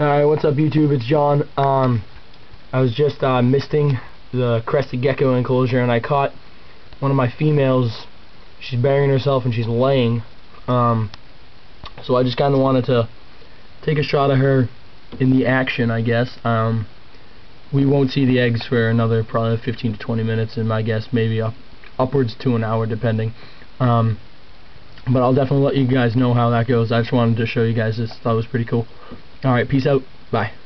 Alright, what's up YouTube? It's John. Um, I was just uh, misting the crested gecko enclosure and I caught one of my females. She's burying herself and she's laying. Um, so I just kind of wanted to take a shot of her in the action, I guess. Um, we won't see the eggs for another probably 15 to 20 minutes, and my guess maybe up upwards to an hour, depending. Um, but I'll definitely let you guys know how that goes. I just wanted to show you guys this. Thought it was pretty cool. Alright, peace out. Bye.